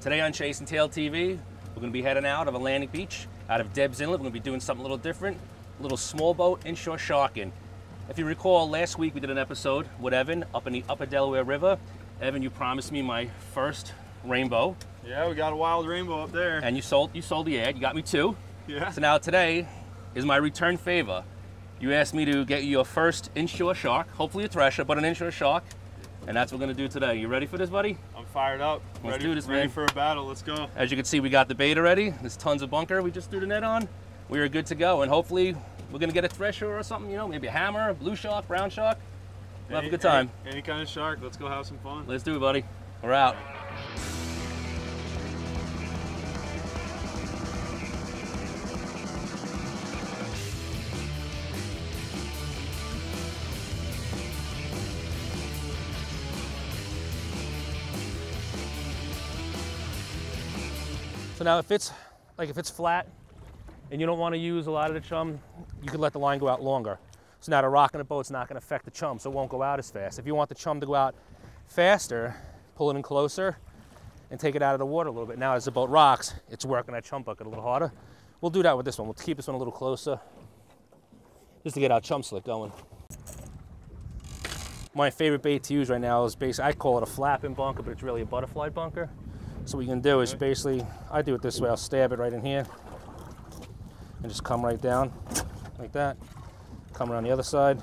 Today on Chasin' Tail TV, we're going to be heading out of Atlantic Beach, out of Deb's Inlet. We're going to be doing something a little different, a little small boat inshore sharking. If you recall, last week we did an episode with Evan up in the Upper Delaware River. Evan, you promised me my first rainbow, Yeah, we got a wild rainbow up there. and you sold you sold the ad. You got me two. Yeah. So now today is my return favor. You asked me to get you your first inshore shark, hopefully a thresher, but an inshore shark, and that's what we're going to do today. You ready for this, buddy? Fired up. Let's ready, do this, ready man. for a battle. Let's go. As you can see, we got the bait already. There's tons of bunker. We just threw the net on. We are good to go, and hopefully we're gonna get a thresher or something. You know, maybe a hammer, a blue shark, brown shark. We'll have a good time. Any, any kind of shark. Let's go have some fun. Let's do it, buddy. We're out. So now if it's like if it's flat and you don't want to use a lot of the chum, you can let the line go out longer. So now the rock in the boat's not going to affect the chum, so it won't go out as fast. If you want the chum to go out faster, pull it in closer and take it out of the water a little bit. Now as the boat rocks, it's working that chum bucket a little harder. We'll do that with this one. We'll keep this one a little closer just to get our chum slick going. My favorite bait to use right now is basically, I call it a flapping bunker, but it's really a butterfly bunker. So what you can do is basically, I do it this way, I'll stab it right in here and just come right down like that. Come around the other side,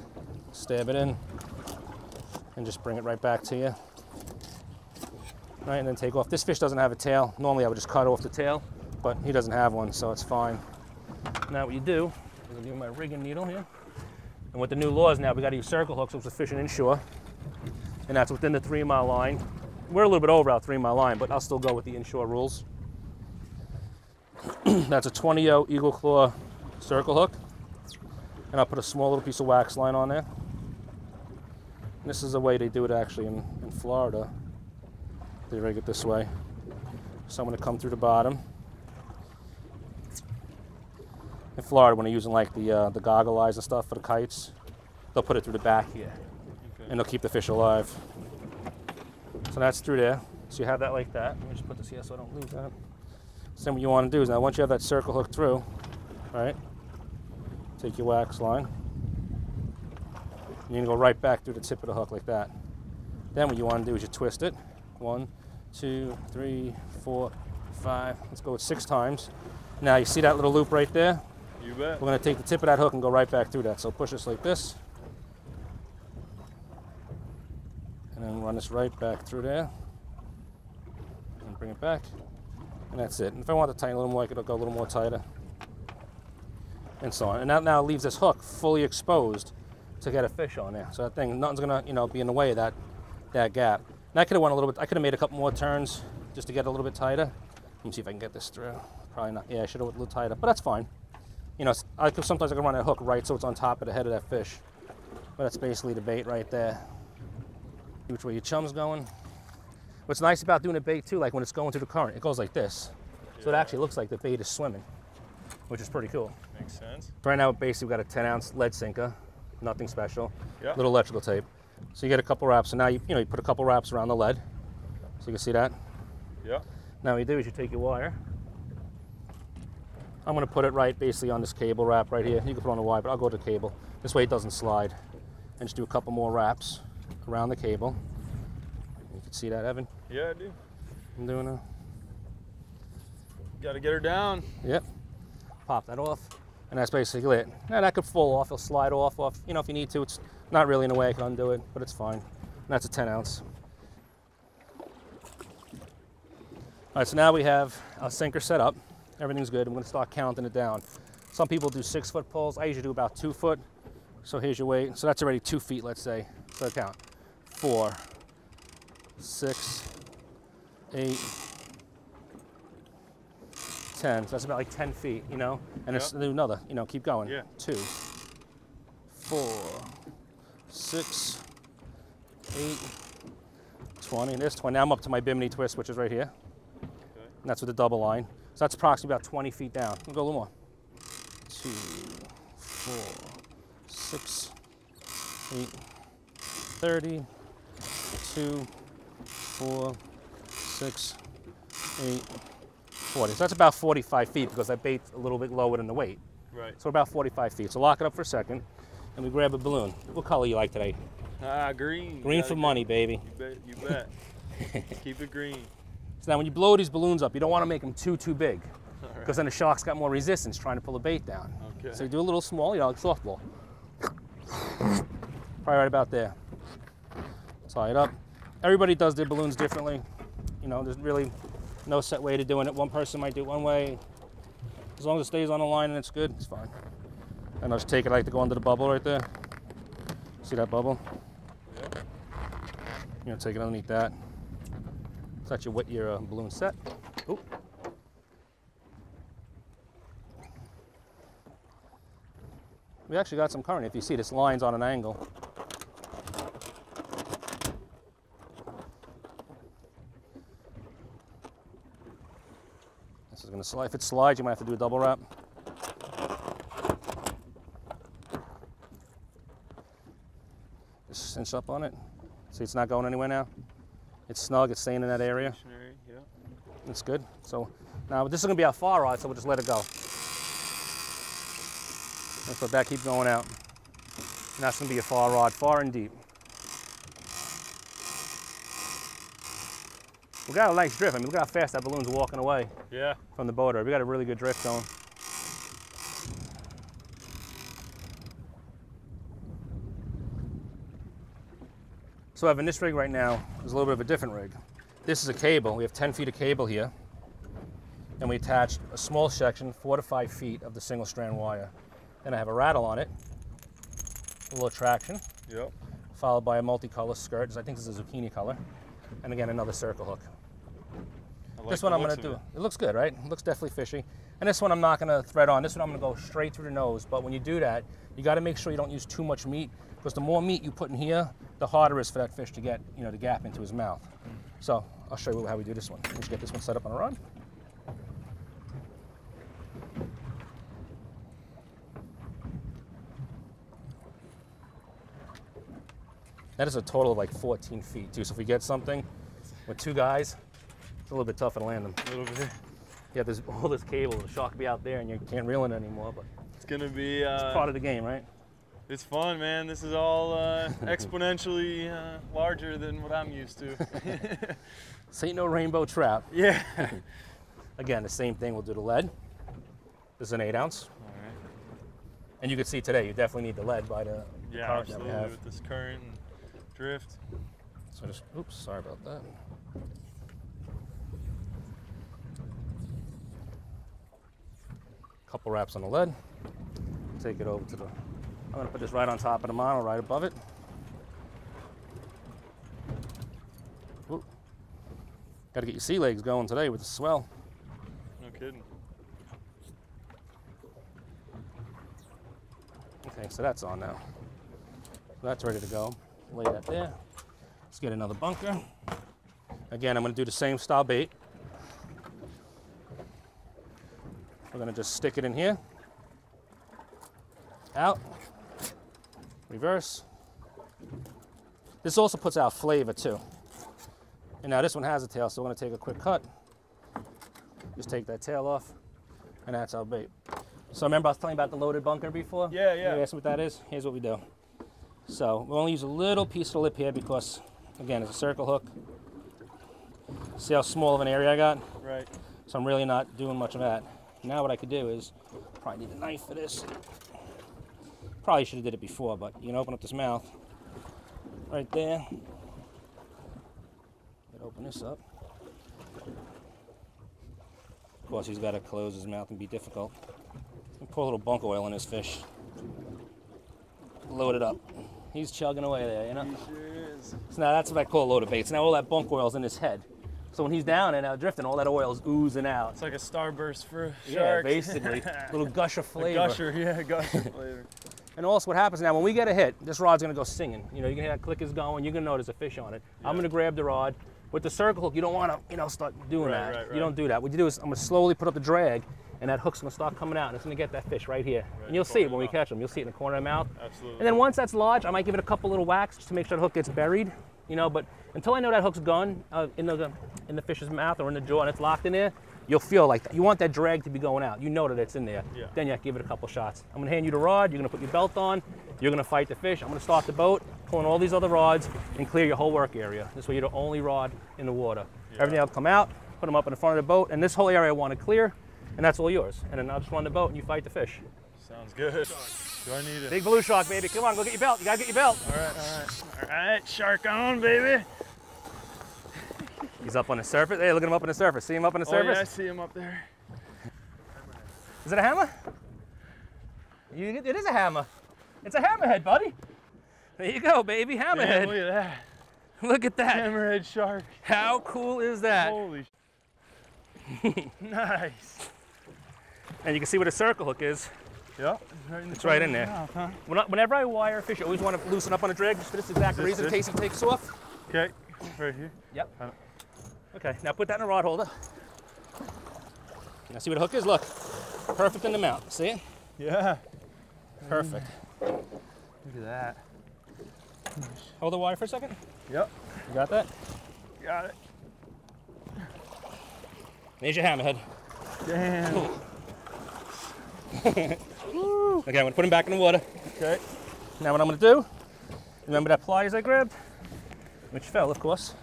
stab it in, and just bring it right back to you. Right, and then take off. This fish doesn't have a tail. Normally I would just cut off the tail, but he doesn't have one, so it's fine. Now what you do is I do my rigging needle here. And with the new laws now, we got to use circle hooks, which is fishing inshore, and that's within the three mile line. We're a little bit over our three mile line, but I'll still go with the inshore rules. that's a 20 Eagle Claw circle hook, and I'll put a small little piece of wax line on there. And this is the way they do it actually in, in Florida. They rig it this way. So I'm going to come through the bottom. In Florida, when they're using like the uh, the goggle eyes and stuff for the kites, they'll put it through the back here, Okay. and they'll keep the fish alive. So that's through there. So you have that like that. Let me just put this here so I don't lose that. So then what you want to do is now once you have that circle hooked through, right? Take your wax line. You're gonna go right back through the tip of the hook like that. Then what you want to do is you twist it. One, two, three, four, five. Let's go with six times. Now you see that little loop right there? You bet. We're gonna take the tip of that hook and go right back through that. So push this like this. And run this right back through there. And bring it back. And that's it. And if I want to tighten a little more, I could go a little more tighter. And so on. And that now leaves this hook fully exposed to get a fish on there. So that thing, nothing's gonna, you know, be in the way of that that gap. And I could have went a little bit, I could have made a couple more turns just to get a little bit tighter. Let me see if I can get this through. Probably not. Yeah, I should have went a little tighter, but that's fine. You know, I could, sometimes I can run a hook right so it's on top of the head of that fish. But that's basically the bait right there. Which way your chum's going. What's nice about doing a bait too, like when it's going through the current, it goes like this. So it actually looks like the bait is swimming, which is pretty cool. Makes sense. Right now, basically, we've got a 10 ounce lead sinker, nothing special, Yeah. little electrical tape. So you get a couple wraps, and now you, you know you put a couple wraps around the lead, so you can see that. Yeah. Now what you do is you take your wire. I'm going to put it right basically on this cable wrap right here. You can put it on the wire, but I'll go to the cable. This way it doesn't slide. And just do a couple more wraps around the cable. You can see that, Evan. Yeah, I do. I'm doing a Got to get her down. Yep. Pop that off. And that's basically it. Now that could fall off, it'll slide off, off. You know, if you need to, it's not really in a way I can undo it, but it's fine. And that's a 10 ounce. All right, so now we have our sinker set up. Everything's good. I'm gonna start counting it down. Some people do six foot poles. I usually do about two foot. So here's your weight. So that's already two feet, let's say. So count. Four, six, eight, 10. So that's about like 10 feet, you know? And it's do another, you know, keep going. Yeah. Two, four, six, eight, 20. And there's 20. Now I'm up to my bimini twist, which is right here. Okay. And that's with the double line. So that's approximately about 20 feet down. We'll go a little more. Two, four, six, eight, 30, two, four, six, eight, 40. So that's about 45 feet because that bait's a little bit lower than the weight. Right. So about 45 feet. So lock it up for a second, and we grab a balloon. What color you like today? Ah, green. Green for money, baby. You bet. You bet. Keep it green. So now when you blow these balloons up, you don't want to make them too, too big All right. because then the shark's got more resistance trying to pull the bait down. Okay. So you do a little small, you know, like softball. Probably right about there. It up. Everybody does their balloons differently. You know, there's really no set way to doing it. One person might do it one way. As long as it stays on the line and it's good, it's fine. And I'll just take it, like to go under the bubble right there. See that bubble? Yep. You know, take it underneath that. That's your, wet- your uh, balloon set. Oop. We actually got some current. If you see, this line's on an angle. Going to slide. If it slides, you might have to do a double wrap. Just cinch up on it. See, it's not going anywhere now. It's snug. It's staying in that area. That's good. So now this is going to be our far rod, so we'll just let it go. Let's let that keep going out. And that's going to be a far rod, far and deep. We got a nice drift. I mean, look how fast that balloon's walking away Yeah. from the boater. We got a really good drift going. So Evan, this rig right now is a little bit of a different rig. This is a cable. We have 10 feet of cable here. And we attached a small section, four to five feet of the single strand wire. Then I have a rattle on it, a little traction, Yep. followed by a multicolor skirt. I think this is a zucchini color. And again, another circle hook. Like this one I'm gonna of do. It. looks good, right? It looks definitely fishy. And this one I'm not gonna thread on. This one I'm gonna go straight through the nose. But when you do that, you gotta make sure you don't use too much meat because the more meat you put in here, the harder it is for that fish to get, you know, the gap into his mouth. So I'll show you how we do this one. We should get this one set up on a rod. That is a total of like 14 feet too. So if we get something with two guys, it's a little bit tougher to land them. A little bit. Yeah, there's all this cable. The shark be out there, and you can't reel it anymore. But It's gonna be. Uh, part of the game, right? It's fun, man. This is all uh, exponentially uh, larger than what I'm used to. This ain't no rainbow trap. yeah. Again, the same thing. We'll do the lead. This is an eight ounce, All right. and you can see today you definitely need the lead by the Yeah, current that we absolutely. With this current and drift. So just, oops, sorry about that. Couple wraps on the lead. Take it over to the. I'm gonna put this right on top of the model, right above it. Ooh. Got to get your sea legs going today with the swell. No kidding. Okay, so that's on now. So that's ready to go. Lay that there. Let's get another bunker. Again, I'm going to do the same style bait. We're going to just stick it in here. Out. Reverse. This also puts out flavor too. And now this one has a tail, so we're going to take a quick cut. Just take that tail off, and that's our bait. So remember I was telling you about the loaded bunker before? Yeah, yeah. You asked what that is? Here's what we do. So we'll only use a little piece of lip here because, again, it's a circle hook. See how small of an area I got? Right. So I'm really not doing much of that. Now what I could do is, probably need a knife for this. Probably should have did it before, but you can open up this mouth right there. Gotta open this up. Of course, he's got to close his mouth and be difficult. And pour a little bunk oil in his fish. Load it up. He's chugging away there, you know. He sure is. So now that's what I call a load of baits. Now all that bunk oil's in his head. So when he's down and out drifting, all that oil's oozing out. It's like a starburst for a Yeah, basically. little gush of A flavor. gusher, yeah, gusher flavor. And also what happens now, when we get a hit, this rod's gonna go singing. You know, you can hear that click is going, you're gonna know there's a fish on it. I'm gonna grab the rod. With the circle hook, you don't wanna, you know, start doing Right, that. right, You don't do that. What you do is I'm gonna slowly put up the drag and that hook's gonna start coming out and it's gonna get that fish right here. Right, and you'll see it when we catch them. You'll see it in the corner of the mouth. Absolutely. And then once that's lodged, I might give it a couple little whacks just to make sure the hook gets buried. you know. But until I know that hook's gone uh, in the in the fish's mouth or in the jaw and it's locked in there, you'll feel like that. You want that drag to be going out. You know that it's in there. Yeah. Then you have to give it a couple shots. I'm gonna hand you the rod. You're gonna put your belt on. You're gonna fight the fish. I'm gonna start the boat, pulling all these other rods, and clear your whole work area. This way you're the only rod in the water. Yeah. Everything else come out, put them up in the front of the boat, and this whole area I want to clear, and that's all yours. And then I'll just run the boat and you fight the fish. Sounds good. Do I need it? Big blue shark, baby. Come on, go get your belt. You gotta get your belt. All right, all right. All right, shark on, baby. He's up on the surface. Hey, look at him up on the surface. See him up on the Oh, yeah, I see him up there. Is it a hammer? You, it is a hammer. It's a hammerhead, buddy. There you go, baby. Hammerhead. look at that. look at that. Hammerhead shark. How cool is that? Holy sh- Nice. And you can see where the circle hook is. Yep. Right in the It's right in there. mouth, huh? When I- Whenever I wire a fish, I always want to loosen up on a drag just for this exact This reason in case he takes off. Okay, right here. Yep. Okay, now put that in a rod holder. Now see where the hook is? Look. Perfect in the mount. See it? Yeah. Perfect. Look at that. Hold the wire for a second. Yep. You got that? Got it. There's your hammerhead. Damn. Okay, I'm gonna put him back in the water. Okay. Now what I'm gonna do, remember that pliers I grabbed? Which fell, of course.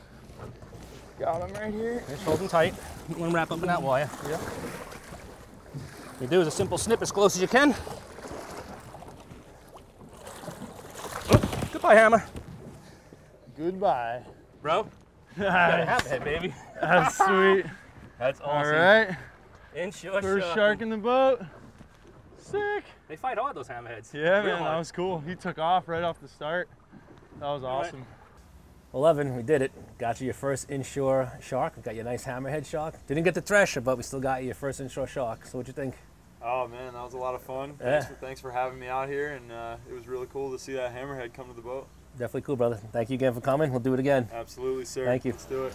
Got him right here. Just hold them tight. You want to wrap up in that wire. Yep. You do is a simple snip as close as you can. Oh, goodbye, hammer. Goodbye. Bro, a Nice. baby. That's sweet. That's All awesome. right. Inshore First shark. shark in the boat. Sick. They fight hard, those hammerheads. Yeah, Real man, that was cool. He took off right off the start. That was right. awesome. Evan, we did it. Got you your first inshore shark. We got your nice hammerhead shark. Didn't get the thresher, but we still got you your first inshore shark. So what'd you think? Oh man, that was a lot of fun. Yeah. Thanks, for, thanks for having me out here, and uh, it was really cool to see that hammerhead come to the boat. Definitely cool, brother. Thank you again for coming. We'll do it again. Absolutely, sir. Thank you. Let's do it.